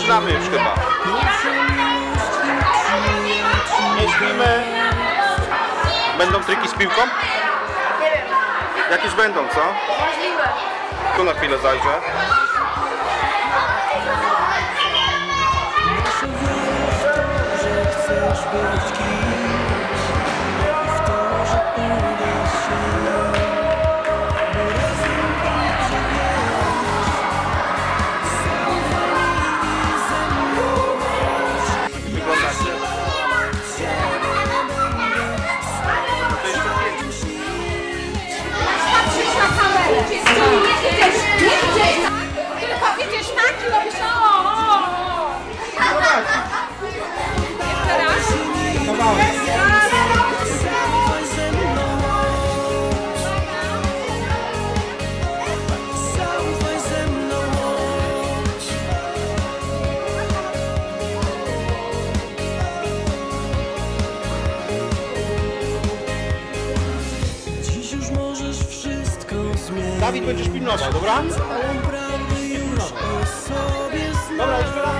zaczynamy już chyba. Nie śpimy. Będą triki z piłką? Jakieś będą, co? Możliwe. Tu na chwilę zajrzę. Dawid, będziesz pilnował, dobra? Dobra, jeszcze.